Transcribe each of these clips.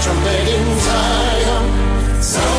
trumpet in Zion, sounding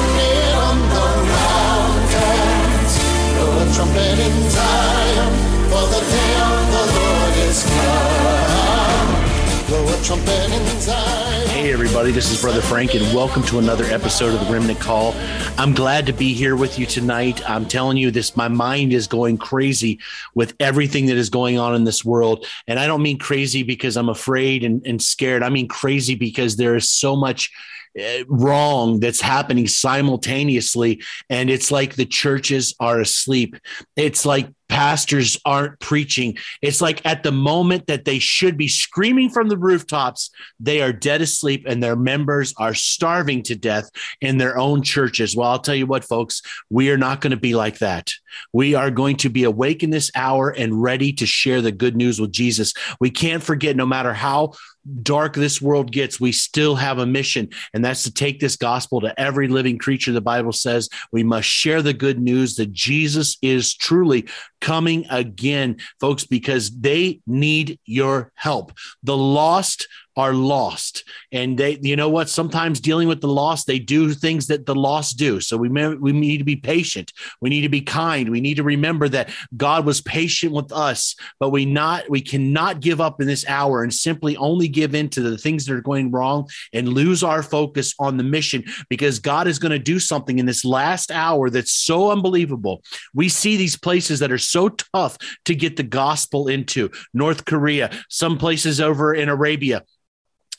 everybody, this is Brother Frank, and welcome to another episode of the Remnant Call. I'm glad to be here with you tonight. I'm telling you, this my mind is going crazy with everything that is going on in this world. And I don't mean crazy because I'm afraid and, and scared. I mean crazy because there is so much Uh, wrong that's happening simultaneously. And it's like the churches are asleep. It's like pastors aren't preaching. It's like at the moment that they should be screaming from the rooftops, they are dead asleep and their members are starving to death in their own churches. Well, I'll tell you what, folks, we are not going to be like that. We are going to be awake in this hour and ready to share the good news with Jesus. We can't forget, no matter how dark this world gets, we still have a mission, and that's to take this gospel to every living creature. The Bible says we must share the good news that Jesus is truly coming again, folks, because they need your help. The lost are lost. And they you know what? Sometimes dealing with the loss they do things that the lost do. So we may, we need to be patient. We need to be kind. We need to remember that god was patient with us but we not we cannot give up in this hour and simply only give in to the things that are going wrong and lose our focus on the mission because god is going to do something in this last hour that's so unbelievable. We see these places that are so tough to get the gospel into. North korea some places over in arabia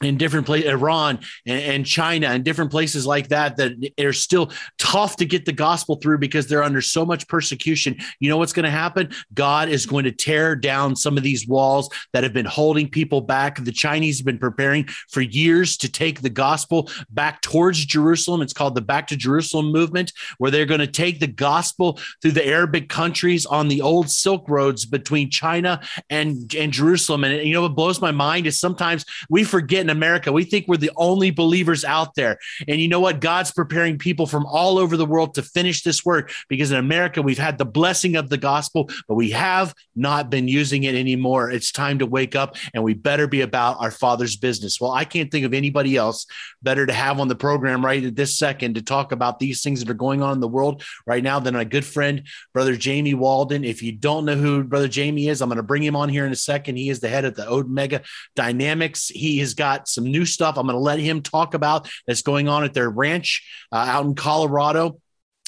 in different places, Iran and, and, China and different places like that, that are still tough to get the gospel through because they're under so much persecution. You know what's going to happen? God is going to tear down some of these walls that have been holding people back. The Chinese have been preparing for years to take the gospel back towards Jerusalem. It's called the Back to Jerusalem movement, where they're going to take the gospel through the Arabic countries on the old Silk roads between China and, and Jerusalem. And you know what blows my mind is sometimes we forget America. We think we're the only believers out there. And you know what? God's preparing people from all over the world to finish this work because in America, we've had the blessing of the gospel, but we have not been using it anymore. It's time to wake up and we better be about our Father's business. Well, I can't think of anybody else better to have on the program right at this second to talk about these things that are going on in the world right now than my good friend, Brother Jamie Walden. If you don't know who Brother Jamie is, I'm going to bring him on here in a second. He is the head of the Omega Dynamics. He has got some new stuff I'm going to let him talk about that's going on at their ranch uh, out in Colorado.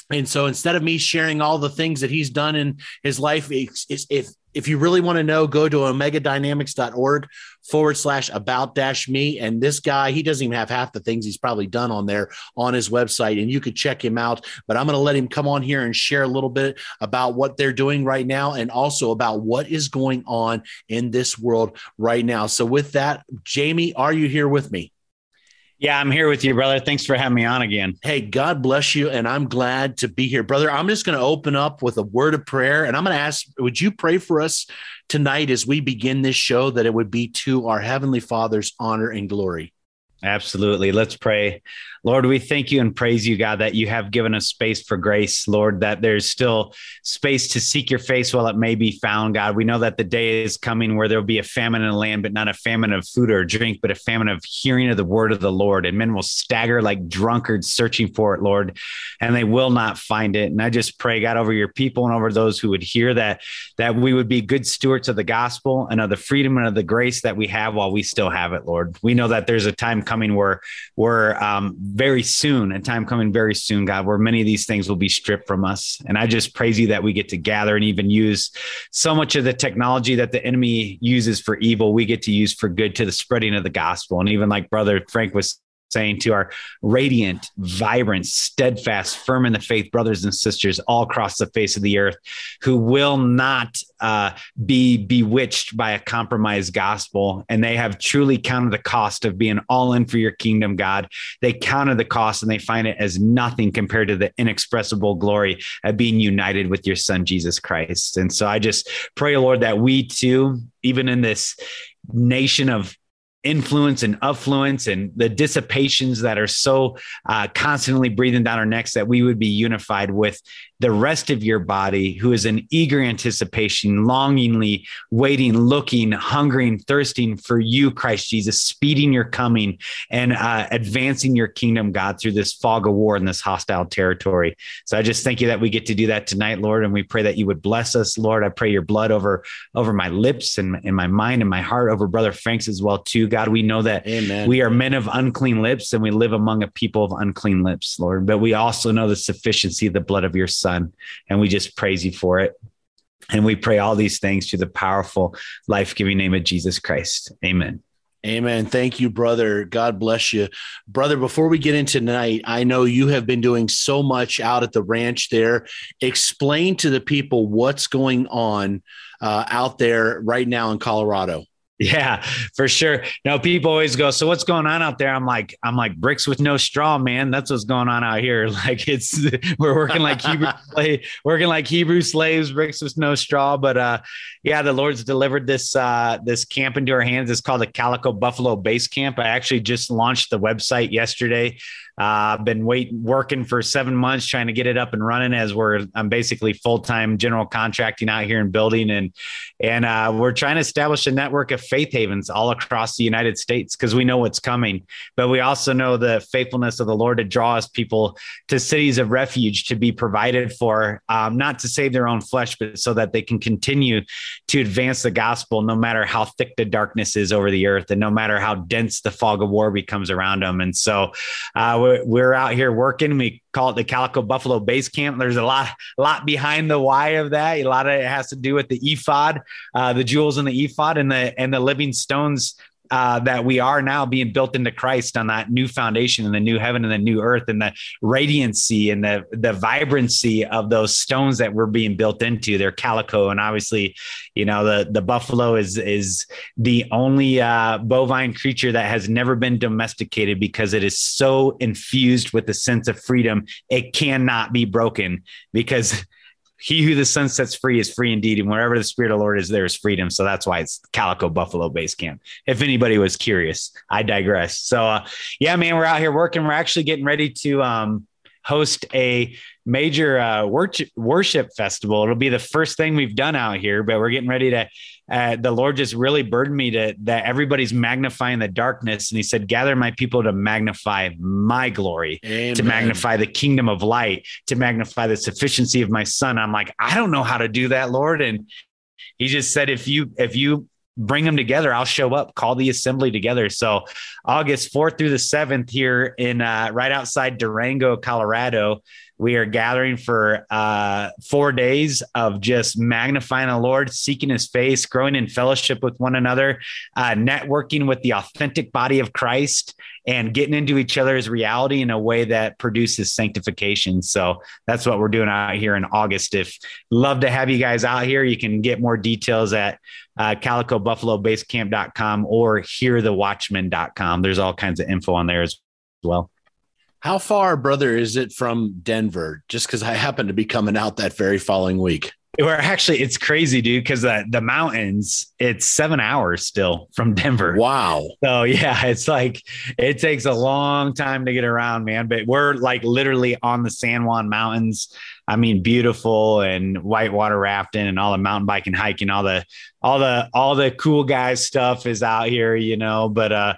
And so instead of me sharing all the things that he's done in his life, if if you really want to know, go to omegadynamics.org forward slash about dash me. And this guy, he doesn't even have half the things he's probably done on there on his website. And you could check him out. But I'm going to let him come on here and share a little bit about what they're doing right now and also about what is going on in this world right now. So, with that, Jamie, are you here with me? Yeah, I'm here with you, brother. Thanks for having me on again. Hey, God bless you. And I'm glad to be here, brother. I'm just going to open up with a word of prayer. And I'm going to ask, would you pray for us tonight as we begin this show that it would be to our Heavenly Father's honor and glory? Absolutely. Let's pray. Lord, we thank you and praise you, God, that you have given us space for grace, Lord, that there's still space to seek your face while it may be found, God. We know that the day is coming where there will be a famine in the land, but not a famine of food or drink, but a famine of hearing of the word of the Lord. And men will stagger like drunkards searching for it, Lord, and they will not find it. And I just pray, God, over your people and over those who would hear that, that we would be good stewards of the gospel and of the freedom and of the grace that we have while we still have it, Lord. We know that there's a time coming where we're um, very soon, a time coming very soon, God, where many of these things will be stripped from us. And I just praise you that we get to gather and even use so much of the technology that the enemy uses for evil, we get to use for good to the spreading of the gospel. And even like Brother Frank was saying to our radiant, vibrant, steadfast, firm in the faith brothers and sisters all across the face of the earth who will not uh, be bewitched by a compromised gospel. And they have truly counted the cost of being all in for your kingdom, God. They counted the cost and they find it as nothing compared to the inexpressible glory of being united with your son, Jesus Christ. And so I just pray, Lord, that we too, even in this nation of influence and affluence and the dissipations that are so uh, constantly breathing down our necks that we would be unified with the rest of your body who is in eager anticipation, longingly waiting, looking, hungering, thirsting for you, Christ Jesus, speeding your coming and uh, advancing your kingdom, God, through this fog of war in this hostile territory. So I just thank you that we get to do that tonight, Lord, and we pray that you would bless us, Lord. I pray your blood over over my lips and in my mind and my heart, over Brother Frank's as well, too. God, we know that Amen. we are men of unclean lips and we live among a people of unclean lips, Lord. But we also know the sufficiency of the blood of your Son, and we just praise you for it. And we pray all these things through the powerful, life giving name of Jesus Christ. Amen. Amen. Thank you, brother. God bless you. Brother, before we get into tonight, I know you have been doing so much out at the ranch there. Explain to the people what's going on uh, out there right now in Colorado. Yeah, for sure. No, people always go, so what's going on out there? I'm like, I'm like bricks with no straw, man. That's what's going on out here. Like it's we're working like Hebrew slave, working like Hebrew slaves, bricks with no straw. But uh yeah, the Lord's delivered this uh this camp into our hands. It's called the Calico Buffalo Base Camp. I actually just launched the website yesterday. I've uh, been waiting, working for seven months trying to get it up and running as we're I'm basically full time general contracting out here and building and and uh, we're trying to establish a network of faith havens all across the United States because we know what's coming, but we also know the faithfulness of the Lord to draw us people to cities of refuge to be provided for, um, not to save their own flesh, but so that they can continue to advance the gospel no matter how thick the darkness is over the earth and no matter how dense the fog of war becomes around them. And so. Uh, we're, we're out here working. We call it the Calico Buffalo Base Camp. There's a lot, lot behind the why of that. A lot of it has to do with the ephod, uh, the jewels in the ephod, and the and the living stones uh, that we are now being built into Christ on that new foundation and the new heaven and the new earth and the radiancy and the the vibrancy of those stones that we're being built into. They're calico, and obviously, you know the the buffalo is is the only uh, bovine creature that has never been domesticated because it is so infused with the sense of freedom it cannot be broken because he who the Son sets free is free indeed. And wherever the spirit of the Lord is, there is freedom. So that's why it's Calico Buffalo Base Camp. If anybody was curious, I digress. So, uh, yeah, man, we're out here working. We're actually getting ready to um, host a major uh, worship, worship festival. It'll be the first thing we've done out here, but we're getting ready to. Uh, the Lord just really burdened me to that everybody's magnifying the darkness, and He said, "Gather my people to magnify my glory, Amen. to magnify the kingdom of light, to magnify the sufficiency of my Son." I'm like, I don't know how to do that, Lord, and He just said, "If you if you bring them together. I'll show up, call the assembly together. So August 4th through the 7th here in uh, right outside Durango, Colorado, we are gathering for uh, four days of just magnifying the Lord, seeking his face, growing in fellowship with one another, uh, networking with the authentic body of Christ, and getting into each other's reality in a way that produces sanctification. So that's what we're doing out here in August. If love to have you guys out here, you can get more details at uh, calicobuffalobasecamp.com or hearthewatchman.com. There's all kinds of info on there as well. How far, brother, is it from Denver? Just because I happen to be coming out that very following week. We're actually, it's crazy, dude, because the, the mountains, it's seven hours still from Denver. Wow. So, yeah, it's like it takes a long time to get around, man. But we're like literally on the San Juan Mountains. I mean, beautiful and whitewater rafting and all the mountain biking, hiking, all the, all the, all the cool guys stuff is out here, you know. But, uh,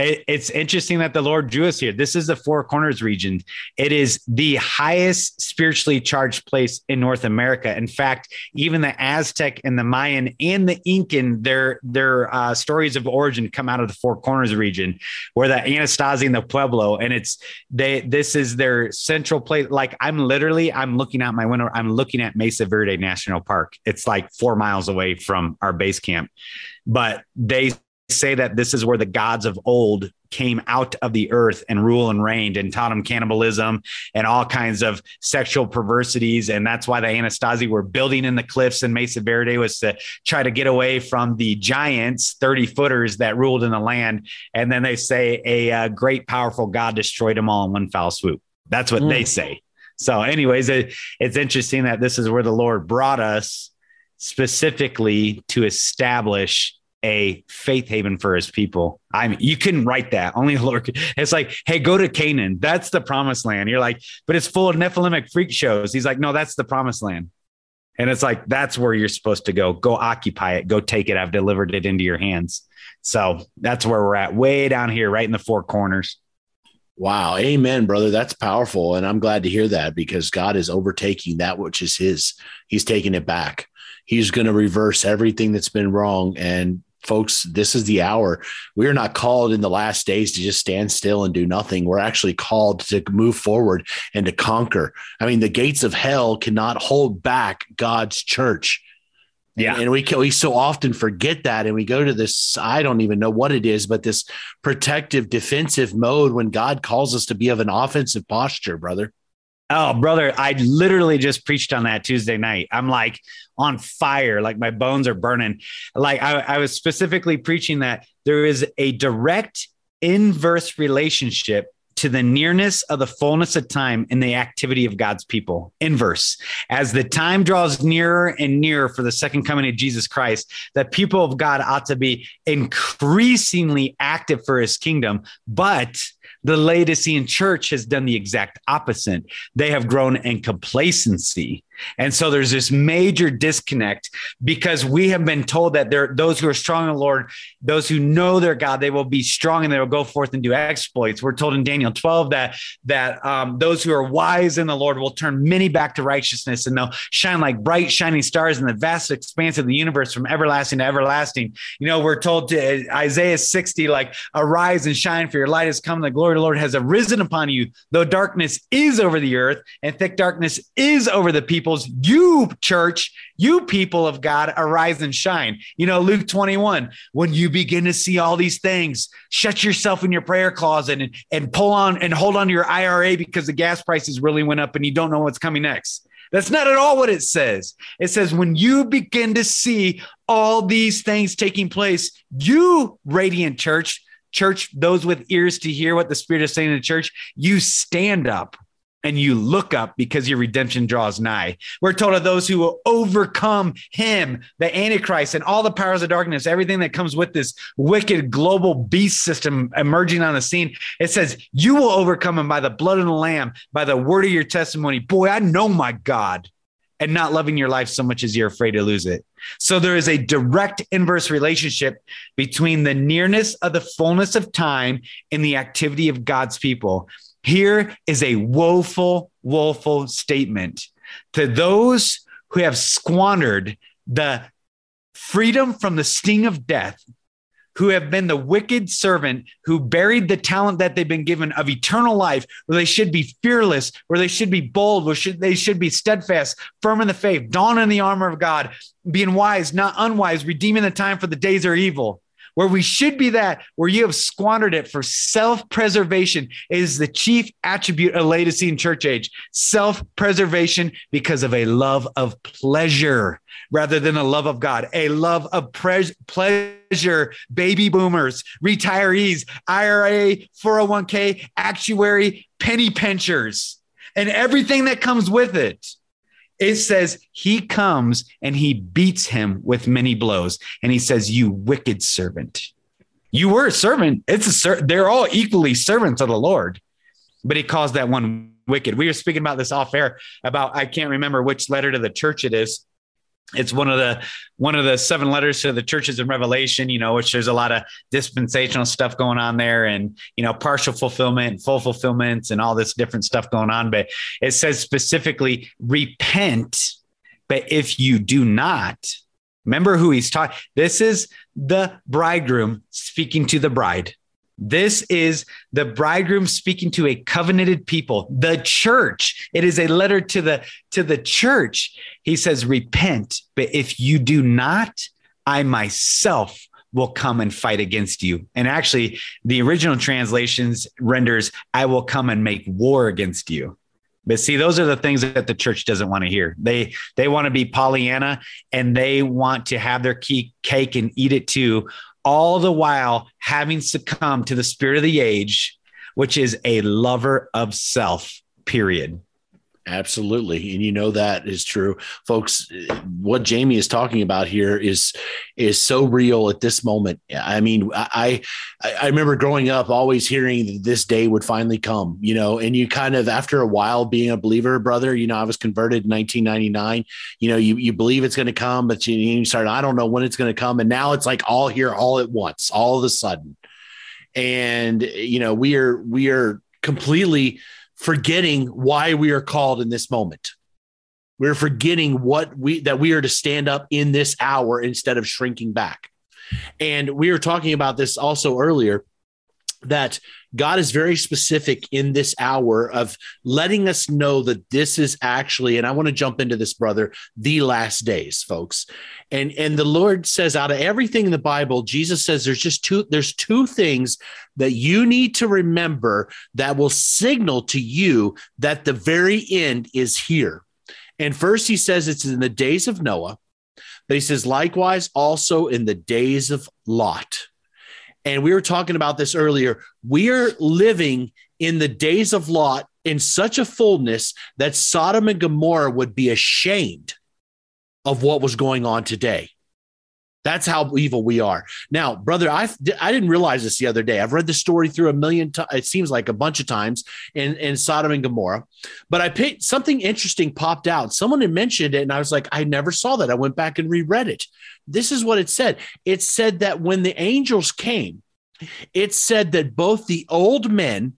it's interesting that the Lord drew us here. This is the Four Corners region. It is the highest spiritually charged place in North America. In fact, even the Aztec and the Mayan and the Incan, their their uh, stories of origin come out of the Four Corners region, where the Anasazi and the Pueblo, and it's they. This is their central place. Like I'm literally, I'm looking out my window. I'm looking at Mesa Verde National Park. It's like four miles away from our base camp, but they say that this is where the gods of old came out of the earth and rule and reigned and taught them cannibalism and all kinds of sexual perversities. And that's why the Anasazi were building in the cliffs in Mesa Verde was to try to get away from the giants, 30 footers that ruled in the land. And then they say a, uh, great, powerful God destroyed them all in one foul swoop. That's what mm. they say. So, anyways, it, it's interesting that this is where the Lord brought us specifically to establish a faith haven for his people. I mean, you couldn't write that. Only the Lord could. It's like, hey, go to Canaan. That's the promised land. You're like, but it's full of Nephilimic freak shows. He's like, no, that's the promised land. And it's like, that's where you're supposed to go. Go occupy it. Go take it. I've delivered it into your hands. So that's where we're at, way down here, right in the four corners. Wow. Amen, brother. That's powerful. And I'm glad to hear that because God is overtaking that which is his. He's taking it back. He's going to reverse everything that's been wrong. And folks, this is the hour. We are not called in the last days to just stand still and do nothing. We're actually called to move forward and to conquer. I mean, the gates of hell cannot hold back God's church. Yeah. And we can, we so often forget that. And we go to this, I don't even know what it is, but this protective defensive mode when God calls us to be of an offensive posture, brother. Oh, brother, I literally just preached on that Tuesday night. I'm like on fire, like my bones are burning. Like I, I was specifically preaching that there is a direct inverse relationship to the nearness of the fullness of time in the activity of God's people. Inverse. As the time draws nearer and nearer for the second coming of Jesus Christ, the people of God ought to be increasingly active for his kingdom, but the Laodicean church has done the exact opposite. They have grown in complacency and so there's this major disconnect because we have been told that there those who are strong in the Lord, those who know their God, they will be strong and they will go forth and do exploits. We're told in Daniel 12 that that um, those who are wise in the Lord will turn many back to righteousness and they'll shine like bright shining stars in the vast expanse of the universe from everlasting to everlasting. You know, we're told to Isaiah 60, like arise and shine, for your light has come. The glory of the Lord has arisen upon you, though darkness is over the earth and thick darkness is over the people peoples, you church, you people of God, arise and shine. You know, Luke 21, when you begin to see all these things, shut yourself in your prayer closet and, and pull on and hold on to your IRA because the gas prices really went up and you don't know what's coming next. That's not at all what it says. It says, when you begin to see all these things taking place, you, radiant church, church, those with ears to hear what the Spirit is saying to the church, you stand up and you look up because your redemption draws nigh. We're told of those who will overcome him, the Antichrist, and all the powers of darkness, everything that comes with this wicked global beast system emerging on the scene. It says, You will overcome him by the blood of the Lamb, by the word of your testimony. Boy, I know my God. And not loving your life so much as you're afraid to lose it. So there is a direct inverse relationship between the nearness of the fullness of time and the activity of God's people. Here is a woeful, woeful statement to those who have squandered the freedom from the sting of death, who have been the wicked servant who buried the talent that they've been given of eternal life, where they should be fearless, where they should be bold, where should, they should be steadfast, firm in the faith, dawn in the armor of God, being wise, not unwise, redeeming the time for the days are evil where we should be that, where you have squandered it for self preservation, is the chief attribute of Laodicean church age self preservation because of a love of pleasure rather than a love of God, a love of pre- pleasure, baby boomers, retirees, IRA, 401k, actuary, penny pinchers, and everything that comes with it. It says he comes and he beats him with many blows. And he says, You wicked servant. You were a servant. It's a ser- they're all equally servants of the Lord. But he calls that one wicked. We were speaking about this off air about I can't remember which letter to the church it is it's one of the one of the seven letters to the churches in revelation you know which there's a lot of dispensational stuff going on there and you know partial fulfillment full fulfillments and all this different stuff going on. But it says specifically repent but if you do not remember who he's talking this is the bridegroom speaking to the bride this is the bridegroom speaking to a covenanted people, the church. It is a letter to the to the church. He says, "Repent, but if you do not, I myself will come and fight against you." And actually, the original translations renders, "I will come and make war against you." But see, those are the things that the church doesn't want to hear. They they want to be Pollyanna and they want to have their key cake and eat it too, all the while having succumbed to the spirit of the age, which is a lover of self, period. Absolutely. And you know that is true. Folks, what Jamie is talking about here is is so real at this moment. I mean, I I remember growing up always hearing that this day would finally come, you know, and you kind of after a while being a believer, brother, you know, I was converted in 1999. You know, you you believe it's going to come, but you, you start, I don't know when it's going to come. And now it's like all here all at once, all of a sudden. And you know, we are we are completely forgetting why we are called in this moment. We're forgetting what we that we are to stand up in this hour instead of shrinking back. And we were talking about this also earlier that God is very specific in this hour of letting us know that this is actually, and I want to jump into this, brother, the last days, folks. And and the Lord says, out of everything in the Bible, Jesus says there's just two, there's two things that you need to remember that will signal to you that the very end is here. And first, he says it's in the days of Noah, but he says, likewise, also in the days of Lot. And we were talking about this earlier. We are living in the days of Lot in such a fullness that Sodom and Gomorrah would be ashamed of what was going on today. That's how evil we are. Now, brother, I I didn't realize this the other day. I've read the story through a million times. It seems like a bunch of times in, in Sodom and Gomorrah, but I picked something interesting popped out. Someone had mentioned it, and I was like, I never saw that. I went back and reread it. This is what it said. It said that when the angels came, it said that both the old men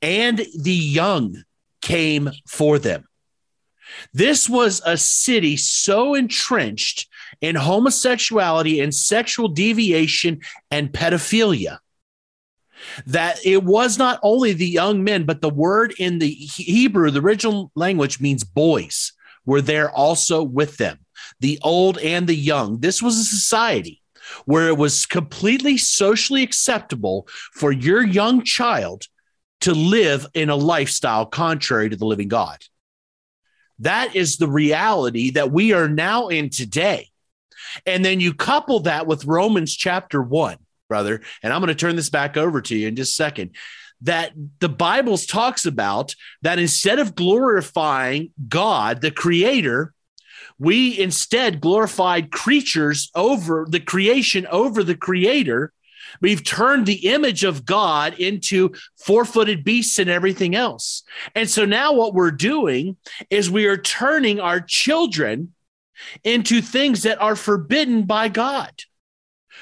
and the young came for them. This was a city so entrenched in homosexuality and sexual deviation and pedophilia that it was not only the young men, but the word in the Hebrew, the original language means boys, were there also with them, the old and the young. This was a society where it was completely socially acceptable for your young child to live in a lifestyle contrary to the living God. That is the reality that we are now in today. And then you couple that with Romans chapter one, brother, and I'm going to turn this back over to you in just a second. That the Bible talks about that instead of glorifying God, the creator, we instead glorified creatures over the creation over the creator. We've turned the image of God into four footed beasts and everything else. And so now what we're doing is we are turning our children into things that are forbidden by God.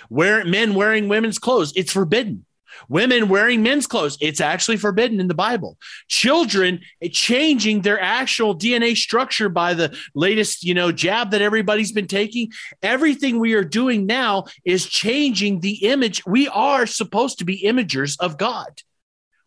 Where men wearing women's clothes, it's forbidden. Women wearing men's clothes, it's actually forbidden in the Bible. Children changing their actual DNA structure by the latest, you know, jab that everybody's been taking. Everything we are doing now is changing the image. We are supposed to be imagers of God.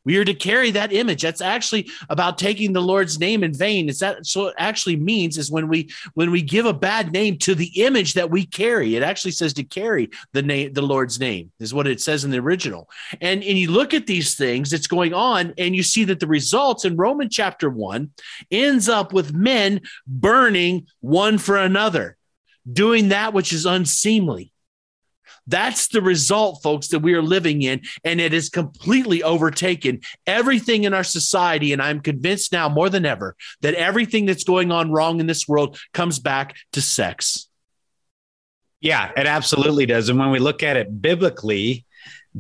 We are to carry that image. That's actually about taking the Lord's name in vain. Is that so? It actually means is when we when we give a bad name to the image that we carry. It actually says to carry the name, the Lord's name, is what it says in the original. And and you look at these things that's going on, and you see that the results in Roman chapter one ends up with men burning one for another, doing that which is unseemly. That's the result, folks, that we are living in. And it has completely overtaken everything in our society. And I'm convinced now more than ever that everything that's going on wrong in this world comes back to sex. Yeah, it absolutely does. And when we look at it biblically,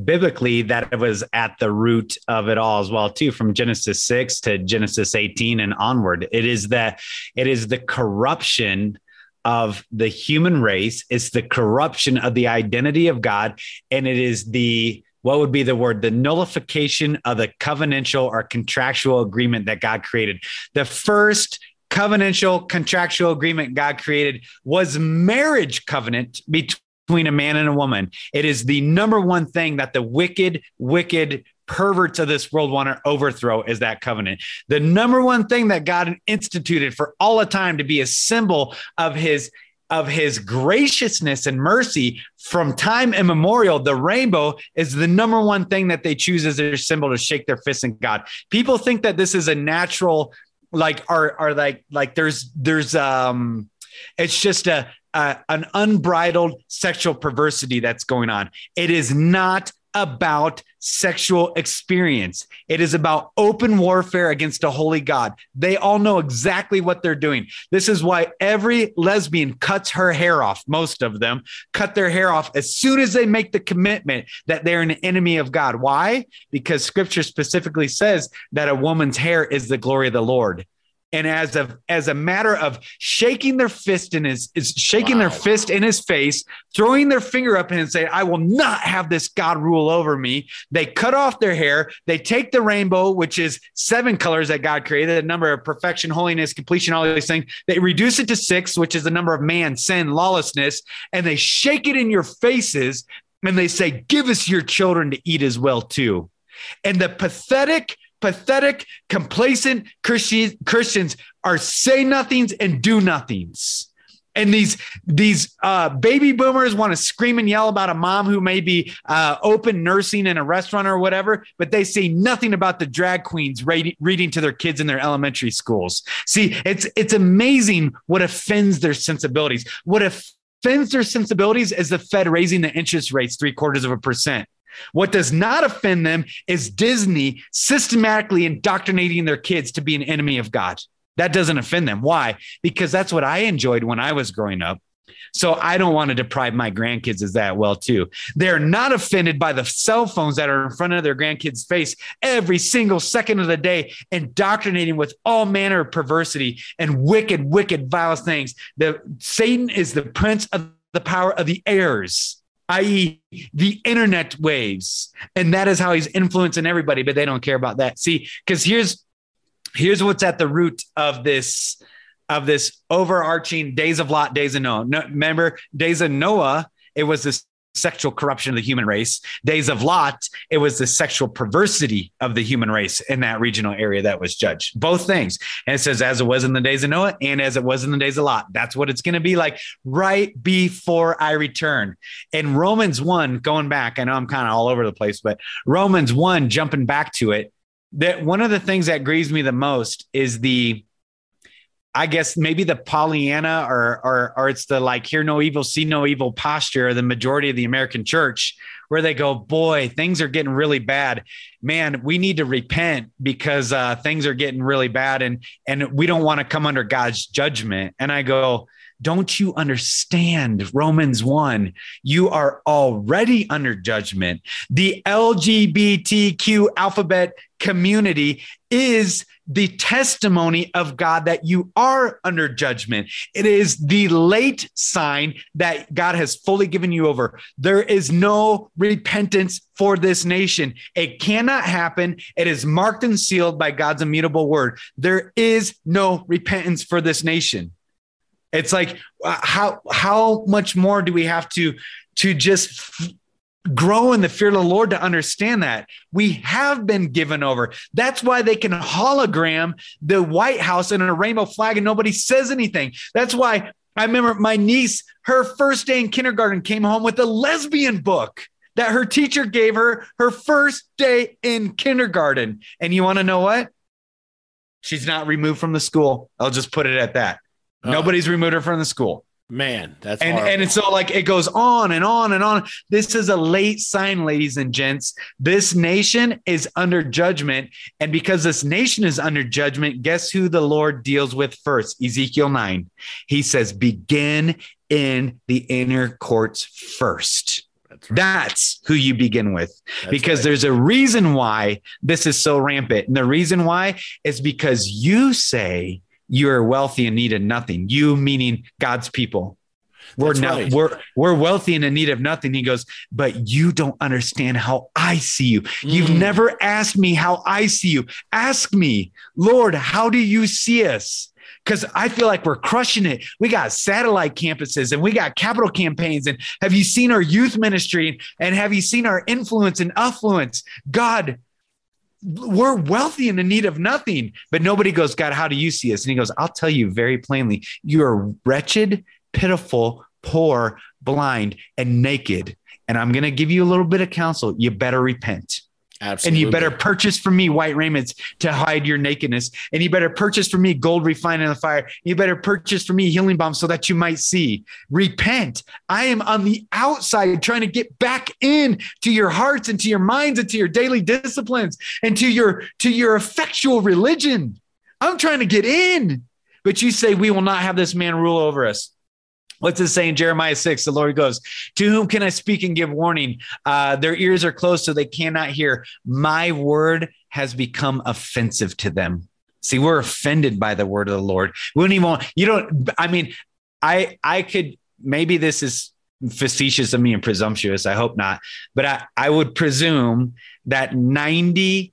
biblically that it was at the root of it all as well too from genesis 6 to genesis 18 and onward it is that it is the corruption of the human race. It's the corruption of the identity of God. And it is the, what would be the word? The nullification of the covenantal or contractual agreement that God created. The first covenantal contractual agreement God created was marriage covenant between a man and a woman. It is the number one thing that the wicked, wicked perverts of this world want to overthrow is that covenant. The number one thing that God instituted for all the time to be a symbol of his of his graciousness and mercy from time immemorial, the rainbow is the number one thing that they choose as their symbol to shake their fists in God. People think that this is a natural, like, are are like like there's there's um it's just a, a an unbridled sexual perversity that's going on. It is not about sexual experience. It is about open warfare against a holy God. They all know exactly what they're doing. This is why every lesbian cuts her hair off. Most of them cut their hair off as soon as they make the commitment that they're an enemy of God. Why? Because scripture specifically says that a woman's hair is the glory of the Lord and as a as a matter of shaking their fist in his is shaking wow. their fist in his face, throwing their finger up and say, "I will not have this God rule over me." They cut off their hair. They take the rainbow, which is seven colors that God created, the number of perfection, holiness, completion, all these things. They reduce it to six, which is the number of man, sin, lawlessness, and they shake it in your faces and they say, "Give us your children to eat as well too." And the pathetic pathetic, complacent Christians are say nothings and do nothings. And these these uh, baby boomers want to scream and yell about a mom who may be uh, open nursing in a restaurant or whatever, but they say nothing about the drag queens reading, reading to their kids in their elementary schools. See, it's it's amazing what offends their sensibilities. What offends their sensibilities is the Fed raising the interest rates three quarters of a percent. What does not offend them is Disney systematically indoctrinating their kids to be an enemy of God. That doesn't offend them. Why? Because that's what I enjoyed when I was growing up. So I don't want to deprive my grandkids of that well too. They're not offended by the cell phones that are in front of their grandkids' face every single second of the day, indoctrinating with all manner of perversity and wicked, wicked, vile things. The Satan is the prince of the power of the airs i.e., the internet waves. And that is how he's influencing everybody, but they don't care about that. See, because here's here's what's at the root of this of this overarching days of Lot, days of Noah. No, remember, days of Noah, it was this sexual corruption of the human race. Days of Lot, it was the sexual perversity of the human race in that regional area that was judged. Both things. And it says, as it was in the days of Noah and as it was in the days of Lot. That's what it's going to be like right before I return. And Romans 1, going back, I know I'm kind of all over the place, but Romans 1, jumping back to it, that one of the things that grieves me the most is the I guess maybe the Pollyanna or, or or it's the like hear no evil, see no evil posture of the majority of the American church, where they go, boy, things are getting really bad. Man, we need to repent because uh, things are getting really bad, and and we don't want to come under God's judgment. And I go, don't you understand Romans 1? You are already under judgment. The LGBTQ alphabet community is the testimony of God that you are under judgment. It is the late sign that God has fully given you over. There is no repentance for this nation. It cannot happen. It is marked and sealed by God's immutable word. There is no repentance for this nation. It's like uh, how how much more do we have to to just grow in the fear of the Lord to understand that we have been given over. That's why they can hologram the White House in a rainbow flag and nobody says anything. That's why I remember my niece, her first day in kindergarten, came home with a lesbian book that her teacher gave her her first day in kindergarten. And you want to know what? She's not removed from the school. I'll just put it at that. Uh, Nobody's removed her from the school. Man, that's and horrible. and so like it goes on and on and on. This is a late sign, ladies and gents. This nation is under judgment, and because this nation is under judgment, guess who the Lord deals with first? Ezekiel nine. He says, "Begin in the inner courts first. That's, right. That's who you begin with, That's because right. there's a reason why this is so rampant, and the reason why is because you say you're wealthy and need needed nothing. You meaning God's people. We're That's not right. we're we're wealthy and in need of nothing. He goes, but you don't understand how I see you. Mm. You've never asked me how I see you. Ask me, Lord, how do you see us? because I feel like we're crushing it. We got satellite campuses and we got capital campaigns. And have you seen our youth ministry? And have you seen our influence and affluence? God, we're wealthy and in need of nothing. But nobody goes, God, how do you see us? And he goes, I'll tell you very plainly, you are wretched, pitiful, poor, blind, and naked. And I'm going to give you a little bit of counsel. You better repent. Absolutely. And you better purchase from me white raiments to hide your nakedness. And you better purchase from me gold refined in the fire. You better purchase from me healing balm so that you might see. Repent. I am on the outside trying to get back in to your hearts and to your minds and to your daily disciplines and to your to your effectual religion. I'm trying to get in. But you say we will not have this man rule over us. What's it saying? Jeremiah 6? The Lord goes, To whom can I speak and give warning? Uh, their ears are closed so they cannot hear. My word has become offensive to them. See, we're offended by the word of the Lord. We don't even want, you don't, I mean, I I could maybe this is facetious of me and presumptuous. I hope not, but I, I would presume that 99%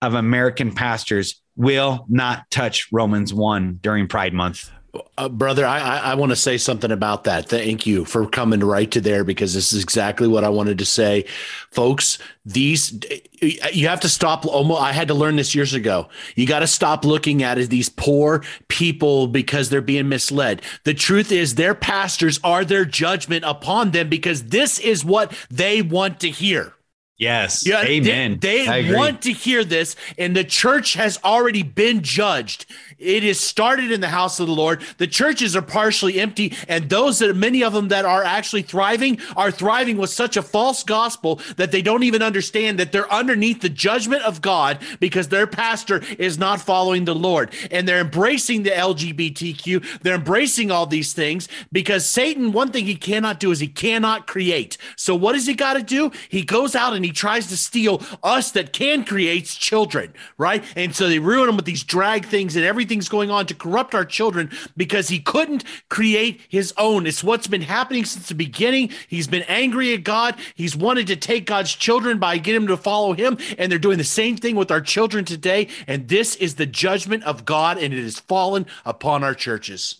of American pastors will not touch Romans 1 during Pride Month. Uh, brother, I, I, I want to say something about that. Thank you for coming right to there because this is exactly what I wanted to say, folks. These you have to stop. Almost, I had to learn this years ago. You got to stop looking at these poor people because they're being misled. The truth is, their pastors are their judgment upon them because this is what they want to hear. Yes. Yeah, Amen. They, they want to hear this, and the church has already been judged. It is started in the house of the Lord. The churches are partially empty, and those that many of them that are actually thriving are thriving with such a false gospel that they don't even understand that they're underneath the judgment of God because their pastor is not following the Lord. And they're embracing the LGBTQ. They're embracing all these things because Satan, one thing he cannot do is he cannot create. So what does he got to do? He goes out and he tries to steal us that can create children, right? And so they ruin them with these drag things and everything everything's going on to corrupt our children because he couldn't create his own. It's what's been happening since the beginning. He's been angry at God. He's wanted to take God's children by getting them to follow him. And they're doing the same thing with our children today. And this is the judgment of God, and it has fallen upon our churches.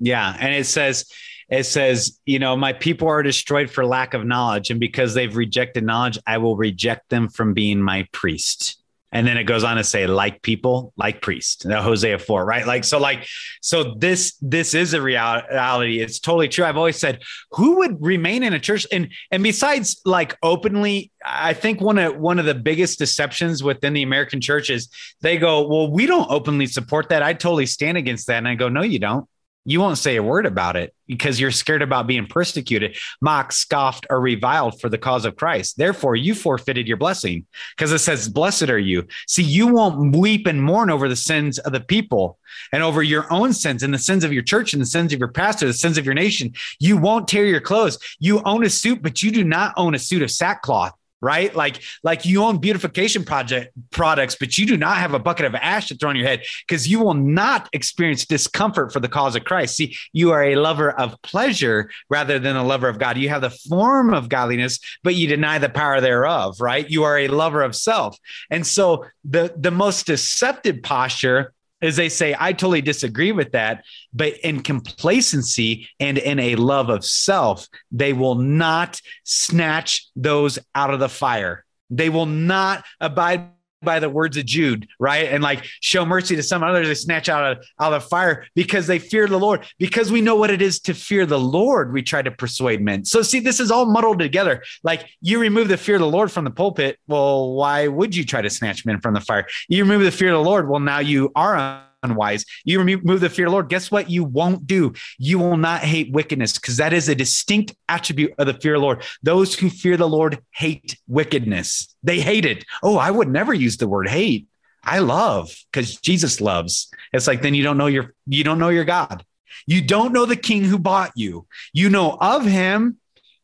Yeah. And it says, it says, you know, my people are destroyed for lack of knowledge. And because they've rejected knowledge, I will reject them from being my priest and then it goes on to say like people like priest now hosea 4 right? Like so like so this this is a reality. It's totally true. I've always said who would remain in a church? And and besides like openly i think one of one of the biggest deceptions within the american church is they go well we don't openly support that. I totally stand against that. And i go no you don't you won't say a word about it because you're scared about being persecuted, mocked, scoffed, or reviled for the cause of Christ. Therefore, you forfeited your blessing because it says, Blessed are you. See, you won't weep and mourn over the sins of the people and over your own sins and the sins of your church and the sins of your pastor, the sins of your nation. You won't tear your clothes. You own a suit, but you do not own a suit of sackcloth right? Like, like you own beautification project products, but you do not have a bucket of ash to throw on your head because you will not experience discomfort for the cause of Christ. See, you are a lover of pleasure rather than a lover of God. You have the form of godliness, but you deny the power thereof, right? You are a lover of self. And so the, the most deceptive posture is they say, I totally disagree with that. But in complacency and in a love of self, they will not snatch those out of the fire. They will not abide by the words of Jude, right? And like show mercy to some others, they snatch out of, out of fire because they fear the Lord. Because we know what it is to fear the Lord, we try to persuade men. So see, this is all muddled together. Like you remove the fear of the Lord from the pulpit. Well, why would you try to snatch men from the fire? You remove the fear of the Lord. Well, now you are unwise. You remove the fear of the Lord. Guess what? You won't do. You will not hate wickedness because that is a distinct attribute of the fear of the Lord. Those who fear the Lord hate wickedness. They hate it. Oh, I would never use the word hate. I love because Jesus loves. It's like then you don't know your you don't know your God. You don't know the King who bought you. You know of him,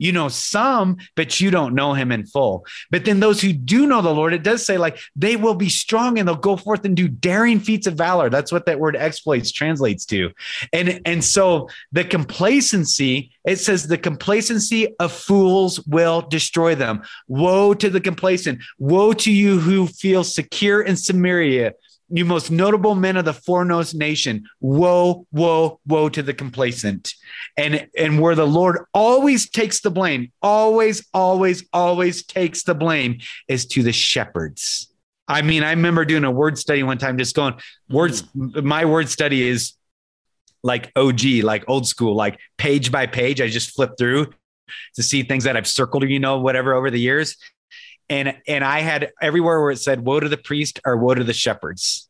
you know some, but you don't know him in full. But then those who do know the Lord, it does say like they will be strong and they'll go forth and do daring feats of valor. That's what that word exploits translates to. And and so the complacency, it says the complacency of fools will destroy them. Woe to the complacent. Woe to you who feel secure in Samaria you most notable men of the foremost nation, woe, woe, woe to the complacent. And, and where the Lord always takes the blame, always, always, always takes the blame is to the shepherds. I mean, I remember doing a word study one time, just going, words, mm. my word study is like OG, like old school, like page by page. I just flip through to see things that I've circled, you know, whatever over the years. And and I had everywhere where it said, Woe to the priest or woe to the shepherds.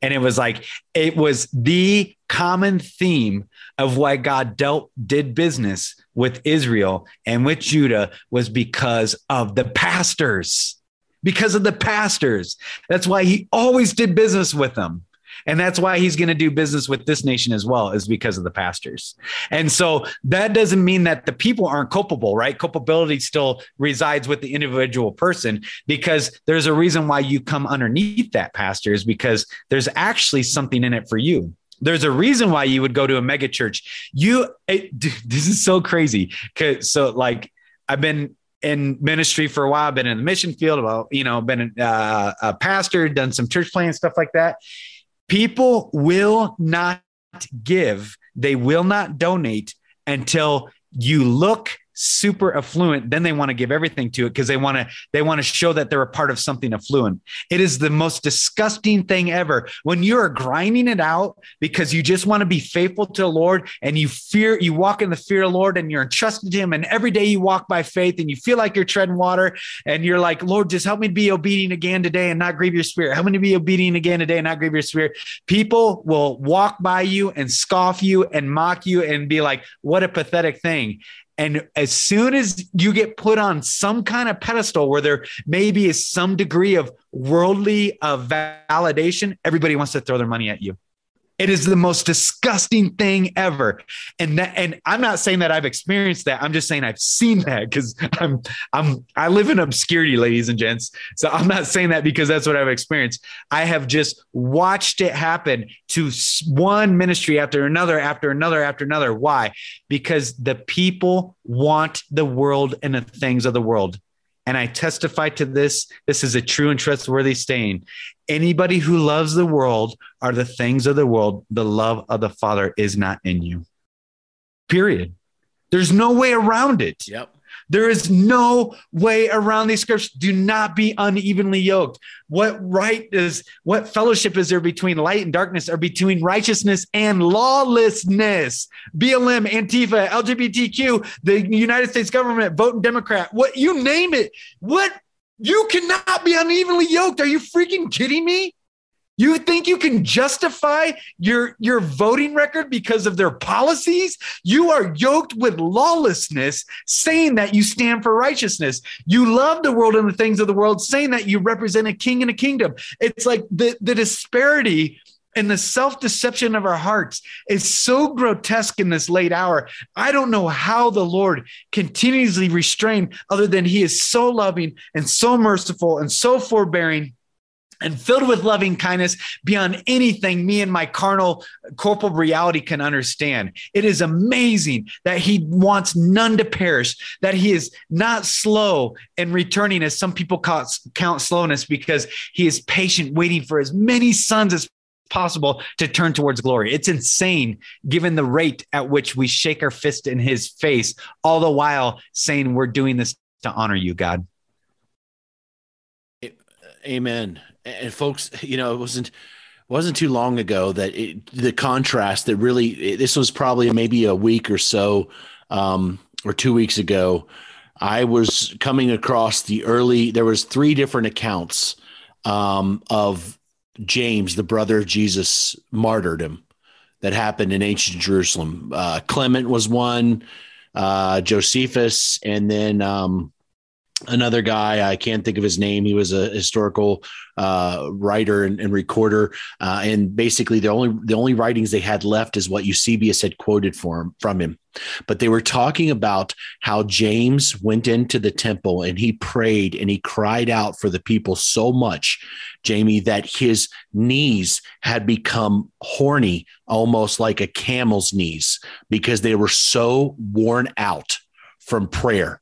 And it was like, it was the common theme of why God dealt, did business with Israel and with Judah was because of the pastors, because of the pastors. That's why he always did business with them. And that's why he's going to do business with this nation as well, is because of the pastors. And so that doesn't mean that the people aren't culpable, right? Culpability still resides with the individual person because there's a reason why you come underneath that pastor is because there's actually something in it for you. There's a reason why you would go to a mega church. You, it, this is so crazy. So like I've been in ministry for a while, been in the mission field, about, you know, been a, uh, a pastor, done some church planting stuff like that. People will not give, they will not donate until you look super affluent then they want to give everything to it because they want to they want to show that they're a part of something affluent. It is the most disgusting thing ever. When you're grinding it out because you just want to be faithful to the lord and you fear you walk in the fear of the lord and you're entrusted to him and every day you walk by faith and you feel like you're treading water and you're like lord just help me be obedient again today and not grieve your spirit. Help me to be obedient again today and not grieve your spirit. People will walk by you and scoff you and mock you and be like what a pathetic thing and as soon as you get put on some kind of pedestal where there maybe is some degree of worldly uh, validation, everybody wants to throw their money at you. It is the most disgusting thing ever. And that, and I'm not saying that I've experienced that. I'm just saying I've seen that because I'm I'm I live in obscurity, ladies and gents. So I'm not saying that because that's what I've experienced. I have just watched it happen to one ministry after another, after another, after another. Why? Because the people want the world and the things of the world and I testify to this. This is a true and trustworthy saying. Anybody who loves the world are the things of the world. The love of the Father is not in you. Period. There's no way around it. Yep. There is no way around these scriptures. Do not be unevenly yoked. What right is, what fellowship is there between light and darkness or between righteousness and lawlessness? BLM, Antifa, LGBTQ, the United States government, voting Democrat, what you name it. What you cannot be unevenly yoked. Are you freaking kidding me? You think you can justify your, your voting record because of their policies? You are yoked with lawlessness, saying that you stand for righteousness. You love the world and the things of the world, saying that you represent a king and a kingdom. It's like the, the disparity and the self deception of our hearts is so grotesque in this late hour. I don't know how the Lord continuously restrain, other than He is so loving and so merciful and so forbearing and filled with loving kindness beyond anything me and my carnal corporal reality can understand. It is amazing that he wants none to perish, that he is not slow in returning, as some people count slowness, because he is patient, waiting for as many sons as possible to turn towards glory. It's insane given the rate at which we shake our fist in his face, all the while saying we're doing this to honor you, God. Amen and folks, you know, it wasn't wasn't too long ago that it, the contrast that really it, this was probably maybe a week or so um, or two weeks ago. I was coming across the early. There was three different accounts um, of James, the brother of Jesus, martyrdom that happened in ancient Jerusalem. Uh, Clement was one, uh, Josephus, and then um, another guy i can't think of his name he was a historical uh, writer and, and recorder uh, and basically the only the only writings they had left is what eusebius had quoted for him, from him. But they were talking about how james went into the temple and he prayed and he cried out for the people so much jamie that his knees had become horny almost like a camel's knees because they were so worn out from prayer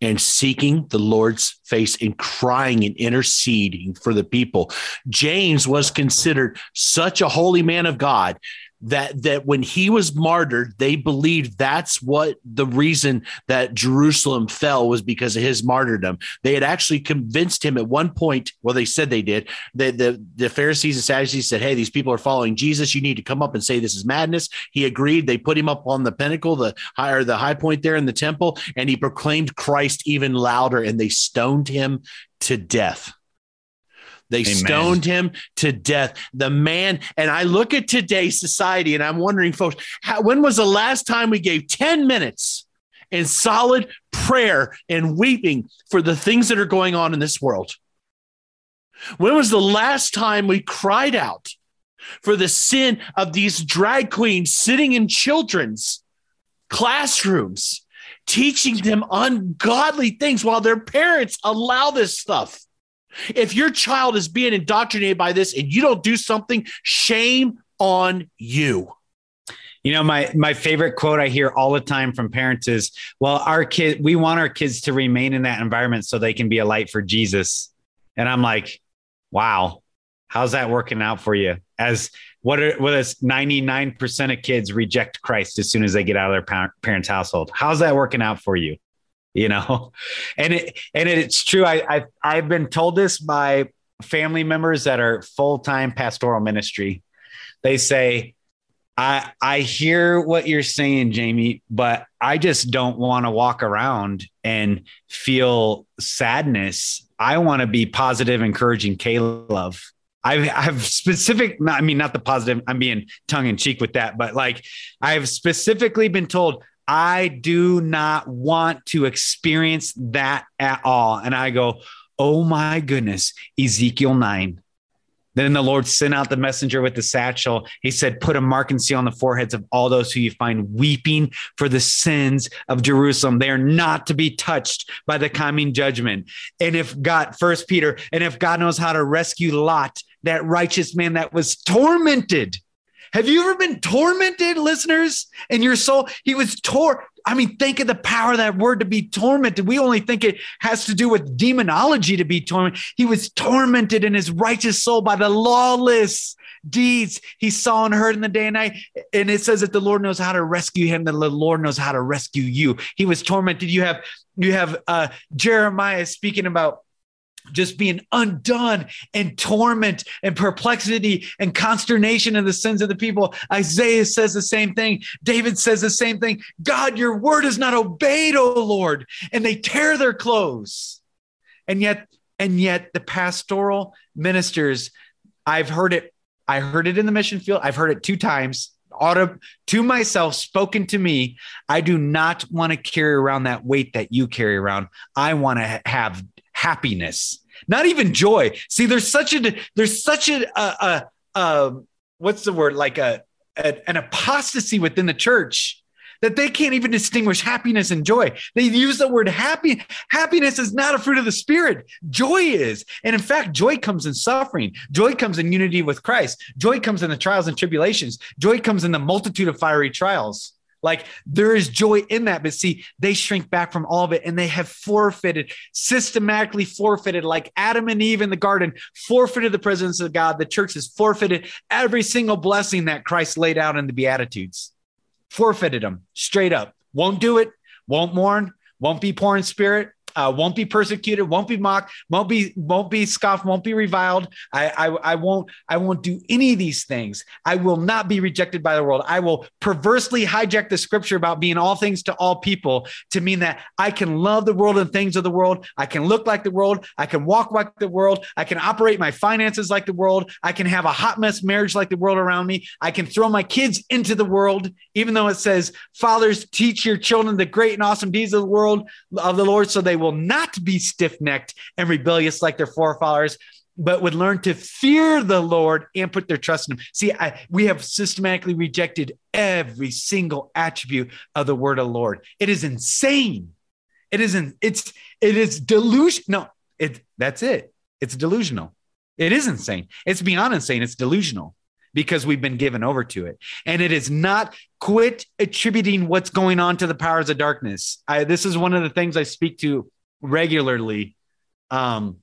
and seeking the Lord's face and crying and interceding for the people. James was considered such a holy man of God that that when he was martyred they believed that's what the reason that Jerusalem fell was because of his martyrdom. They had actually convinced him at one point well they said they did the the, the Pharisees and Sadducees said hey these people are following Jesus. You need to come up and say this is madness. He agreed. They put him up on the pinnacle the higher the high point there in the temple and he proclaimed Christ even louder and they stoned him to death they Amen. stoned him to death. The man, and I look at today's society and I'm wondering, folks, how, when was the last time we gave 10 minutes in solid prayer and weeping for the things that are going on in this world? When was the last time we cried out for the sin of these drag queens sitting in children's classrooms, teaching them ungodly things while their parents allow this stuff? If your child is being indoctrinated by this and you don't do something, shame on you. You know, my my favorite quote I hear all the time from parents is, "Well, our kid, we want our kids to remain in that environment so they can be a light for Jesus." And I'm like, "Wow, how's that working out for you?" As what are what is 99% of kids reject Christ as soon as they get out of their parents' household? How's that working out for you? You know? And it and it's true. I I've, I've been told this by family members that are full-time pastoral ministry. They say i i hear what you're saying jamie but i just don't want to walk around and feel sadness. I want to be positive encouraging k-love I've, I've specific, I mean, not the positive, I'm being tongue in cheek with that, but like I've specifically been told, I do not want to experience that at all. And I go, oh my goodness, Ezekiel 9. Then the Lord sent out the messenger with the satchel. He said, Put a mark and seal on the foreheads of all those who you find weeping for the sins of Jerusalem. They are not to be touched by the coming judgment. And if God, First Peter, and if God knows how to rescue Lot, that righteous man that was tormented have you ever been tormented, listeners? In your soul, he was tore. I mean, think of the power of that word to be tormented. We only think it has to do with demonology to be tormented. He was tormented in his righteous soul by the lawless deeds he saw and heard in the day and night. And it says that the Lord knows how to rescue him, that the Lord knows how to rescue you. He was tormented. You have you have uh, Jeremiah speaking about just being undone and torment and perplexity and consternation in the sins of the people. Isaiah says the same thing. David says the same thing. God, your word is not obeyed, O Lord. And they tear their clothes. And yet, and yet the pastoral ministers, I've heard it. I heard it in the mission field. I've heard it two times. Auto to myself, spoken to me. I do not want to carry around that weight that you carry around. I want to have happiness, not even joy. See, there's such a there's such a, a, a, a what's the word like a, a an apostasy within the church that they can't even distinguish happiness and joy. They use the word happy. Happiness is not a fruit of the spirit. Joy is. And in fact, joy comes in suffering. Joy comes in unity with Christ. Joy comes in the trials and tribulations. Joy comes in the multitude of fiery trials. Like there is joy in that, but see, they shrink back from all of it and they have forfeited, systematically forfeited, like Adam and Eve in the garden, forfeited the presence of God. The church has forfeited every single blessing that Christ laid out in the Beatitudes, forfeited them straight up. Won't do it, won't mourn, won't be poor in spirit, uh, won't be persecuted, won't be mocked, won't be won't be scoffed, won't be reviled. I, I I won't I won't do any of these things. I will not be rejected by the world. I will perversely hijack the scripture about being all things to all people to mean that I can love the world and things of the world. I can look like the world. I can walk like the world. I can operate my finances like the world. I can have a hot mess marriage like the world around me. I can throw my kids into the world, even though it says, "Fathers, teach your children the great and awesome deeds of the world of the Lord, so they will not be stiff necked and rebellious like their forefathers, but would learn to fear the Lord and put their trust in Him. See, I, we have systematically rejected every single attribute of the word of the Lord. It is insane. It isn't, it's, it is delusion. No, it, that's it. It's delusional. It is insane. It's beyond insane. It's delusional because we've been given over to it. And it is not quit attributing what's going on to the powers of darkness. I, this is one of the things I speak to regularly um,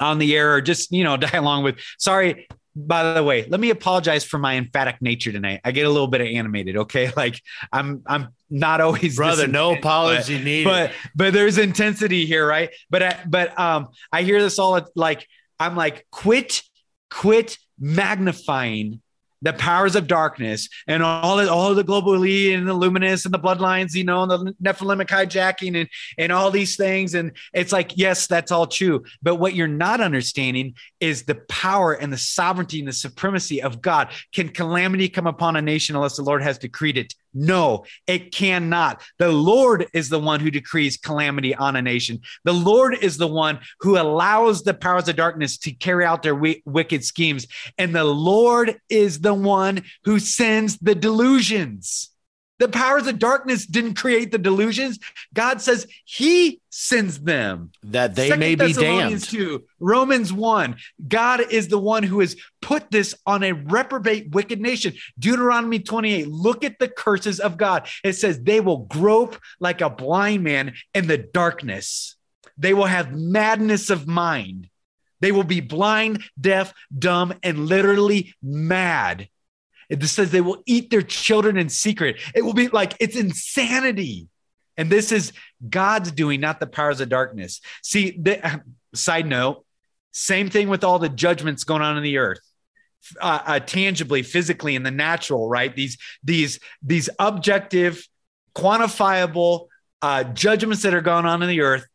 on the air or just, you know, die along with, sorry, by the way, let me apologize for my emphatic nature tonight. I get a little bit of animated. Okay, like I'm I'm not always brother. No apology but, needed. But but there's intensity here, right? But I, but um, I hear this all like I'm like quit quit magnifying the powers of darkness and all the all the global elite and the luminous and the bloodlines, you know, and the Nephilimic hijacking and and all these things. And it's like, yes, that's all true. But what you're not understanding is the power and the sovereignty and the supremacy of God. Can calamity come upon a nation unless the Lord has decreed it? No, it cannot. The Lord is the one who decrees calamity on a nation. The Lord is the one who allows the powers of darkness to carry out their w- wicked schemes. And the Lord is the one who sends the delusions. The powers of darkness didn't create the delusions. God says he sends them. That they Second may be damned. 2, Romans 1. God is the one who has put this on a reprobate wicked nation. Deuteronomy 28. Look at the curses of God. It says they will grope like a blind man in the darkness. They will have madness of mind. They will be blind, deaf, dumb, and literally mad. It says they will eat their children in secret. It will be like it's insanity. And this is God's doing, not the powers of darkness. See, the, side note, same thing with all the judgments going on in the earth. Uh, uh, tangibly, physically, in the natural, right? These these these objective, quantifiable uh, judgments that are going on in the earth.